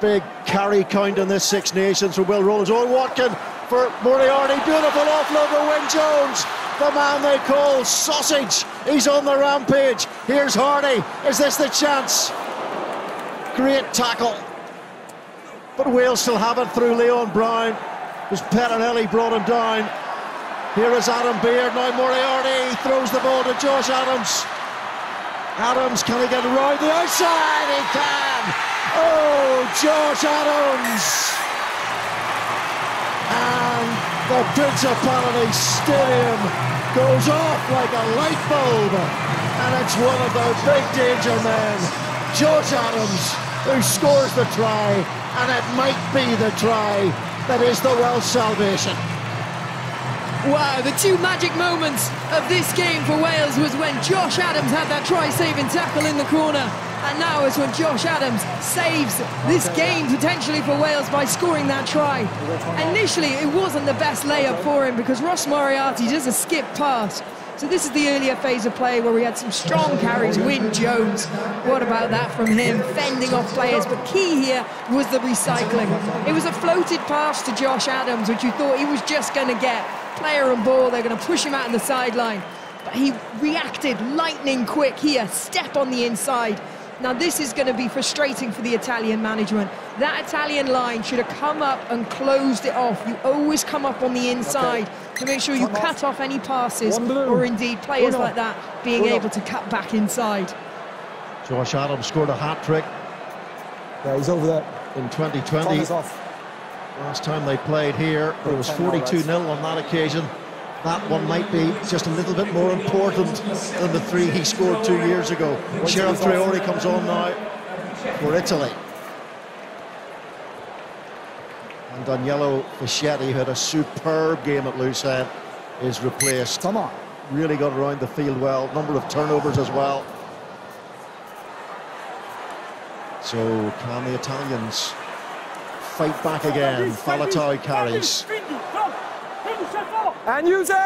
big carry count in this Six Nations for Will Rowlands. Oh, Watkin for Moriarty. Beautiful offload for Wyn Jones. The man they call Sausage. He's on the rampage. Here's Hardy. Is this the chance? Great tackle. But Wales still have it through Leon Brown. As Pettinelli brought him down. Here is Adam Beard. Now Moriarty throws the ball to Josh Adams. Adams, can he get around the outside? He can! Oh, Josh Adams! And the Principality Stadium goes off like a light bulb. And it's one of the big danger men, George Adams, who scores the try. And it might be the try that is the Welsh salvation. Wow, the two magic moments of this game for Wales was when Josh Adams had that try-saving tackle in the corner, and now it's when Josh Adams saves this game potentially for Wales by scoring that try. Initially, it wasn't the best layup for him because Ross Moriarty does a skip pass. So this is the earlier phase of play where we had some strong carries. Wyn Jones, what about that from him? Fending off players, but key here was the recycling. It was a floated pass to Josh Adams, which you thought he was just going to get player and ball. They're going to push him out on the sideline. But he reacted lightning quick here, step on the inside. Now this is going to be frustrating for the Italian management. That Italian line should have come up and closed it off. You always come up on the inside okay. to make sure you cut off. off any passes or indeed players Uno. like that being Uno. able to cut back inside. Josh Adams scored a hat-trick. Yeah, he's over there. In 2020. Last time they played here, it was 42-0 on that occasion. That one might be just a little bit more important than the three he scored two years ago. Cherif Traore comes on now for Italy. And Daniele Fischetti, who had a superb game at loose end, is replaced. Come on. Really got around the field well. Number of turnovers as well. So can the Italians fight back again. Faletau carries. And use it!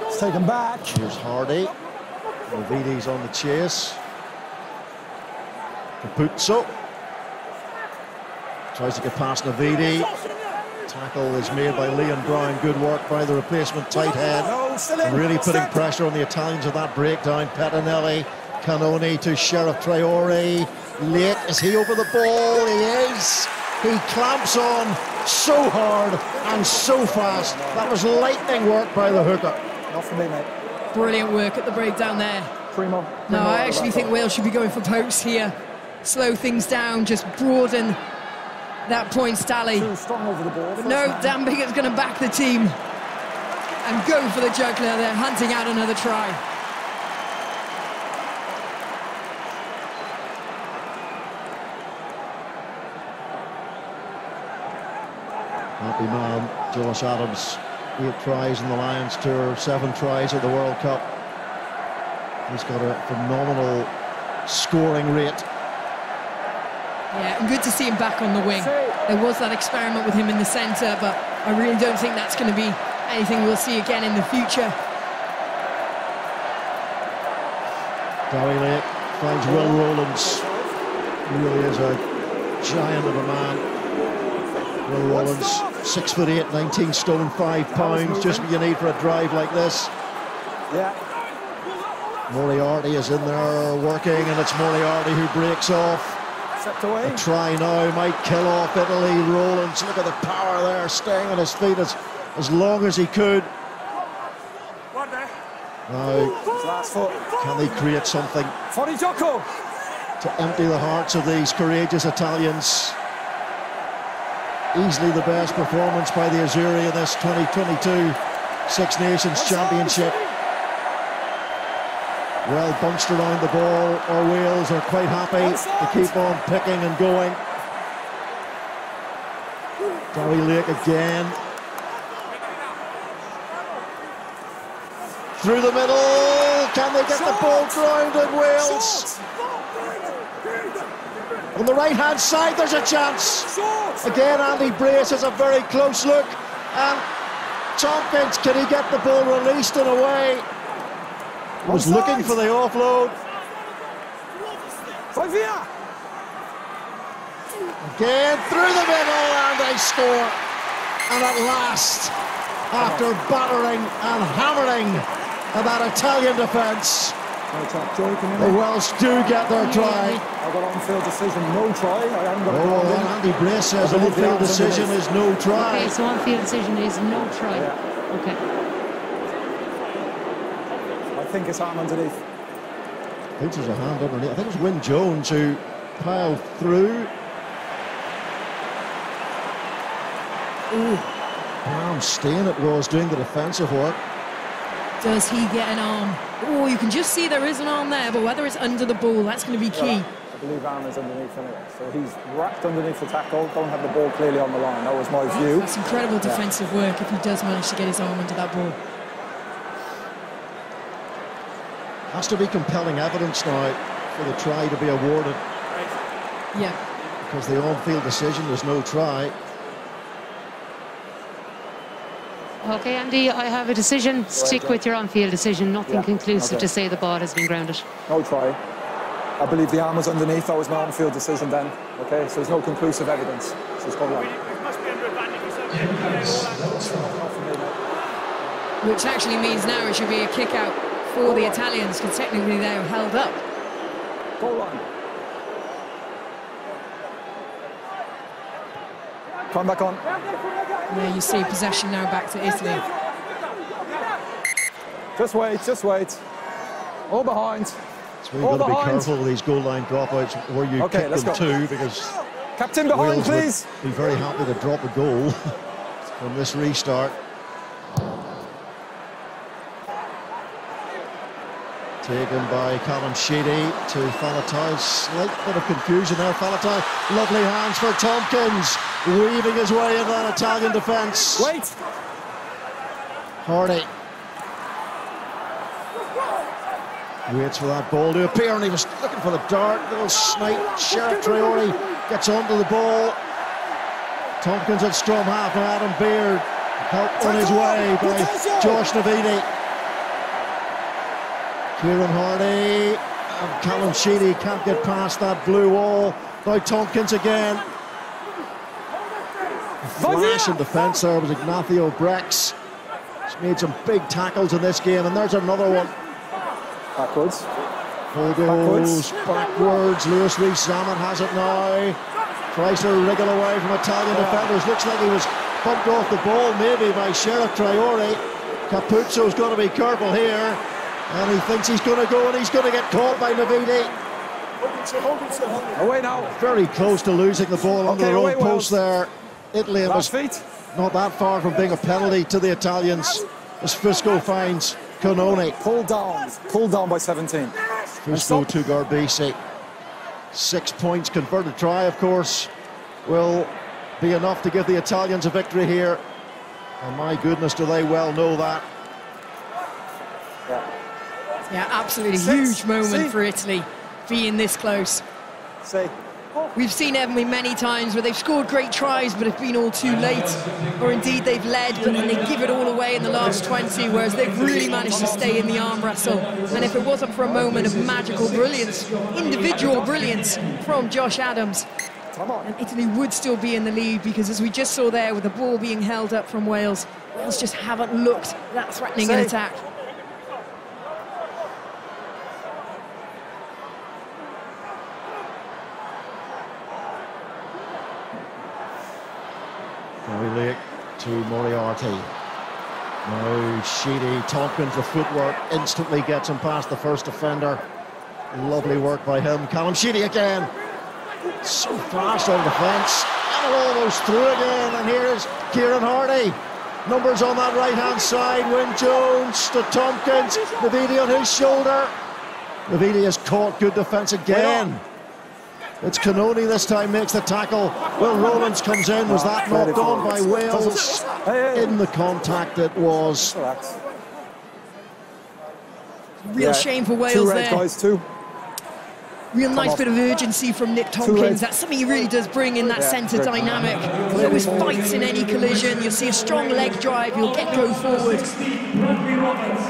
It's taken back. Here's Hardy. Ovidi's on the chase. Capuozzo. Tries to get past Navidi. Tackle is made by Leon Brown. Good work by the replacement tight head. Really putting pressure on the Italians with that breakdown. Pettinelli, Cannone to Cherif Traore. Late, is he over the ball? He is. He clamps on so hard and so fast. That was lightning work by the hooker. Not for me, mate. Brilliant work at the breakdown there. Primo. No, I actually think Wales should be going for posts here. Slow things down, just broaden that points tally. Too strong over the ball. But no, Dan Biggar's going to back the team and go for the juggler. They're hunting out another try. Happy man, Josh Adams. Eight tries in the Lions Tour, seven tries at the World Cup. He's got a phenomenal scoring rate. Yeah, and good to see him back on the wing. There was that experiment with him in the centre, but I really don't think that's going to be anything we'll see again in the future. Dewi Lake finds Will Rowlands. He really is a giant of a man. Will Rowlands, six foot eight, 19 stone, five pounds, just what you need for a drive like this. Yeah. Moriarty is in there working, and it's Moriarty who breaks off. A try now might kill off Italy. Rowlands, look at the power there, staying on his feet as, as long as he could. Now, can they create something to empty the hearts of these courageous Italians? Easily the best performance by the Azzurri in this 2022 Six Nations Championship. Well bunched around the ball. Our Wales are quite happy to keep on picking and going. Dewi Lake again. Through the middle. Can they get the ball grounded, Wales? On the right-hand side, there's a chance. Again, Andy Brace has a very close look. And Tompkins, can he get the ball released in a way? Was looking for the offload. Again through the middle and they score. And at last, after battering and hammering that Italian defence, No try. Joey, come in. the Welsh do get their try. I got on-field decision. No try. I haven't got a Oh, ground. Andy Brace says I believe the on-field decision is no try. Okay, so on-field decision is no try. Yeah. Okay. I think it's arm underneath. I think there's a hand underneath. I think it was Wyn Jones who piled through. Ooh. Braam Steyn it was doing the defensive work. Does he get an arm? Oh, you can just see there is an arm there, but whether it's under the ball, that's going to be key. I believe arm is underneath anyway. So he's wrapped underneath the tackle. Don't have the ball clearly on the line. That was my view. That's incredible defensive work if he does manage to get his arm under that ball. Has to be compelling evidence now for the try to be awarded Yeah. because the on-field decision is no try. Okay, Andy, I have a decision. Stick with your on-field decision. Nothing Yeah, conclusive okay. to say the ball has been grounded. No try. I believe the arm was underneath. That was my on-field decision then. Okay, so there's no conclusive evidence. So it's gone wrong. Which actually means now it should be a kick out for the Italians because technically they're held up. Goal line. Come back on. There you see possession now back to Italy. Just wait, just wait. All behind. So we've All got to be careful with these goal line dropouts where you Okay, kick them go. too because Captain behind, Wales please. would be very happy to drop a goal from this restart. Taken by Callum Sheedy to Faletau. Slight bit of confusion there. Faletau, lovely hands for Tompkins, weaving his way into that Italian defence. Wait. Hardy waits for that ball to appear, and he was looking for the dart. Little snipe. Cherif Traore gets onto the ball. Tompkins at scrum half, and Adam Beard helped on his way by Josh Navidi. Kieran Hardy and um, Callum Sheedy can't get past that blue wall. Now Tompkins again. Flash in defence there was Ignacio Brex. He's made some big tackles in this game, and there's another one. Backwards. Goes Backwards. backwards. Louis Rees-Zammit has it now. Tries to wriggle away from Italian defenders. Looks like he was bumped off the ball, maybe by Cherif Traore. Capuozzo's going to be careful here. And he thinks he's going to go, and he's going to get caught by Navidi. Away now. Very close to losing the ball under Okay, the own post there. Italy, was feet. not that far from being a penalty to the Italians. As Fusco finds Cannone. Pulled down. Pull down by 17. Fusco to Garbisi. Six points converted try, of course, will be enough to give the Italians a victory here. And my goodness, do they well know that. Yeah. Yeah, absolutely Six. huge moment See? for Italy being this close. Say. We've seen Emily many times where they've scored great tries but have been all too late, or indeed they've led but then they give it all away in the last 20, whereas they've really managed to stay in the arm wrestle. And if it wasn't for a moment of magical brilliance, individual brilliance from Josh Adams, and Italy would still be in the lead because as we just saw there with the ball being held up from Wales, Wales just haven't looked that threatening in attack. Late to Moriarty. Now Sheedy, Tompkins, the footwork instantly gets him past the first defender. Lovely work by him. Callum Sheedy again. So fast on defence. And almost through again. And here is Kieran Hardy. Numbers on that right hand side. Wyn Jones to Tompkins. Navidi on his shoulder. Navidi has caught good defence again. It's Cannone this time makes the tackle. Will Rowlands comes in. Was that knocked on by Wales? Hey, hey. In the contact it was. Real Yeah, shame for Wales Two Wales red there. guys, two. Real nice off. bit of urgency from Nick. Tompkins. That's something he really does bring in that Yeah, centre great. dynamic. He always fights in any collision. You'll see a strong leg drive. You'll get go forward. Bobby Roberts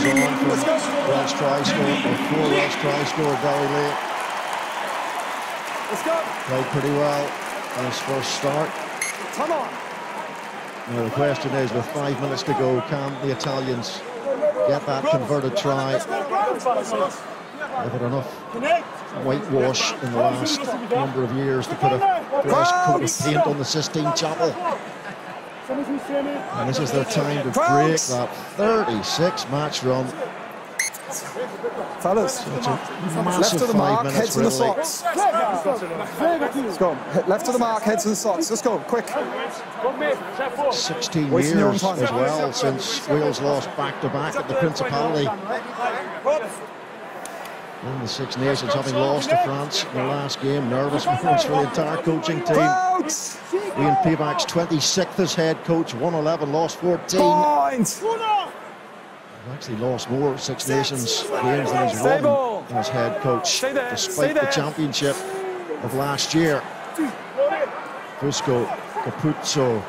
is on for Welsh try scored, or for Welsh try scored very late. Let's go. Played pretty well in his first start. Come on. Now the question is, with five minutes to go, can the Italians get that converted try? Have had enough whitewash in the last number of years to put a fresh coat of paint on the Sistine Chapel. And this is their time to break that 36 match run. Fellas, left massive to the five mark, heads minutes to the socks. Let's go. Left to the mark, heads to the socks. Let's go, quick. 16 Wasting years as well since Wales lost back-to-back at the Principality. In the Six Nations, having lost to France in the last game, nervous moments for the entire coaching team. Out! Wayne Pivac's 26th as head coach, 111, lost 14. Point! Actually lost more Six Nations games than he's won as head coach, despite the championship of last year. Fusco, Capuozzo,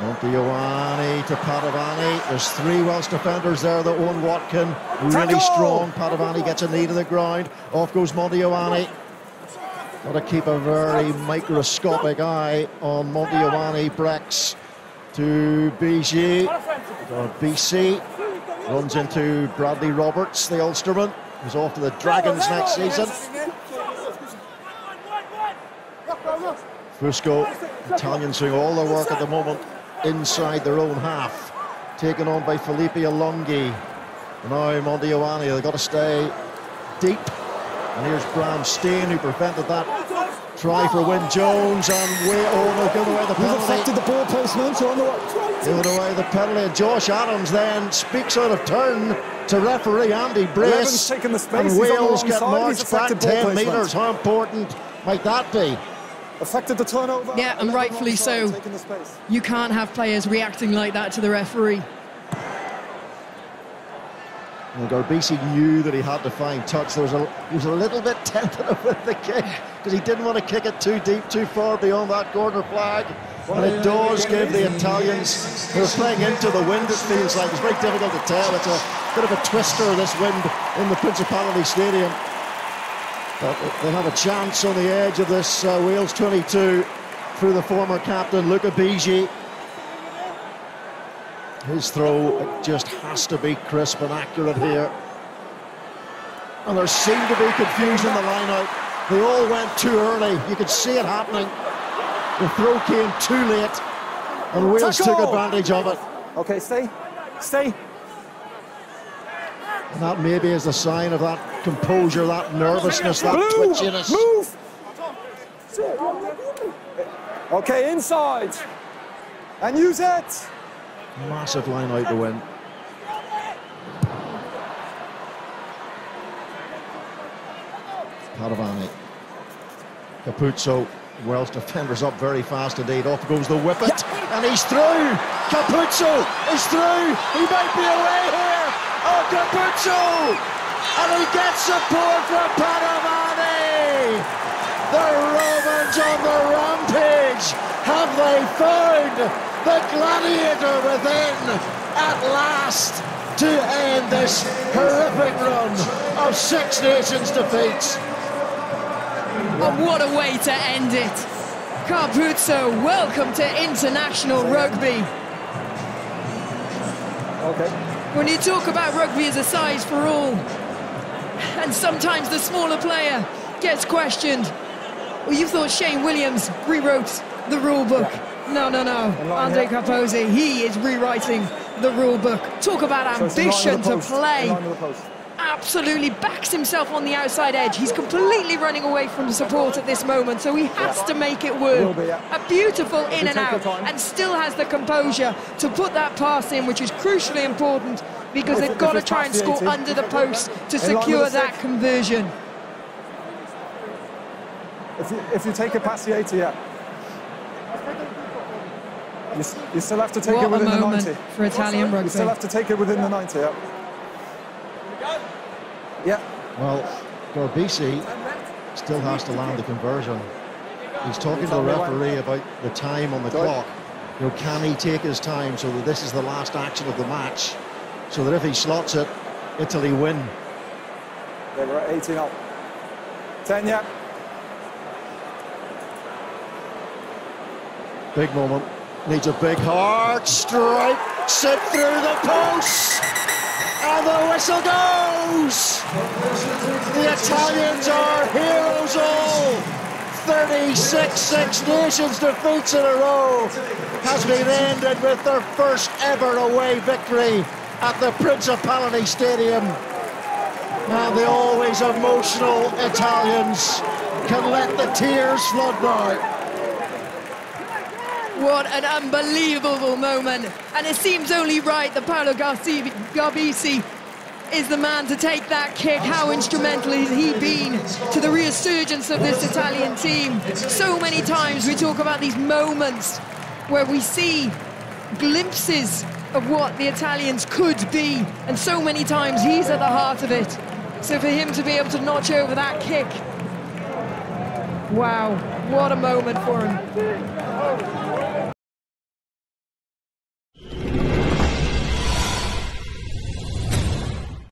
Montigiani to Padovani. There's three Welsh defenders there. The Owen Watkin, really strong. Padovani gets a knee to the ground. Off goes Montigiani. Got to keep a very microscopic eye on Montigiani. Brex to BG. BC runs into Bradley Roberts, the Ulsterman, who's off to the Dragons next season. Fusco, Italians doing all their work at the moment inside their own half. Taken on by Filippo Alongi. Now Mondiawani, they've got to stay deep. And here's Braam Steyn who prevented that try for Wyn Jones and way oh no, give away the You've affected the ball placement. You're on the right. Giving away the penalty. Josh Adams then speaks out of turn to referee Andy Brace. Eleven's taken the space, And he's Wales wrong get side, he's marched back 10 metres. How important might that be? Affected the turnover. Yeah, and rightfully so. taking the space. You can't have players reacting like that to the referee. Well, Garbisi knew that he had to find touch. There was a, he was a little bit tentative with the kick because he didn't want to kick it too deep, too far beyond that corner flag. And it does give the Italians, who are playing into the wind, it feels like. It's very difficult to tell. It's a bit of a twister, this wind in the Principality Stadium. But they have a chance on the edge of this uh, Wales 22 through the former captain, Luca Bigi. His throw just has to be crisp and accurate here. And there seemed to be confusion in the line out. They all went too early. You could see it happening. The throw came too late. And Wales took advantage of it. Okay, stay. Stay. And that maybe is a sign of that composure, that nervousness, that Blue, twitchiness. move. Okay, inside. And use it. Massive line out to win. Padovani. Capuozzo. Welsh defenders up very fast indeed. Off goes the whippet. And he's through. Capuozzo is through. He might be away here. Oh, Capuozzo. And he gets support from Padovani. The Romans on the rampage. Have they found the gladiator within at last to end this horrific run of Six Nations defeats? And what a way to end it. Capuozzo, welcome to international rugby. Okay. When you talk about rugby as a size for all, and sometimes the smaller player gets questioned, well, you thought Shane Williams rewrote the rule book. No, no, no. Andre. Capuozzo, he is rewriting the rule book. Talk about So it's in line ambition to play. in line with the post. absolutely backs himself on the outside edge. He's completely running away from support at this moment, so he has to make it work. Be, yeah. A beautiful in and out, and still has the composure to put that pass in, which is crucially important because If- they've got to try and score 80, under the post to secure that conversion. If you, if you take it past the 80, yeah. You, you still have to take what it within the 90. for Italian rugby. You still have to take it within the 90, yeah. Yeah. Well, Garbisi still has to land the conversion. He's talking to the referee about the time on the Go clock. You know, can he take his time so that this is the last action of the match? So that if he slots it, Italy win. They were at 18 up. Tenya. Big moment. Needs a big hard strike. Sit through the post. And the whistle goes. The Italians are heroes all. 36 Six Nations defeats in a row has been ended with their first ever away victory at the Principality Stadium. And the always emotional Italians can let the tears flood now. What an unbelievable moment. And it seems only right that Paolo Garbisi is the man to take that kick. How instrumental has he been to the resurgence of this Italian team? So many times we talk about these moments where we see glimpses of what the Italians could be, and so many times he's at the heart of it. So for him to be able to notch over that kick, wow, what a moment for him.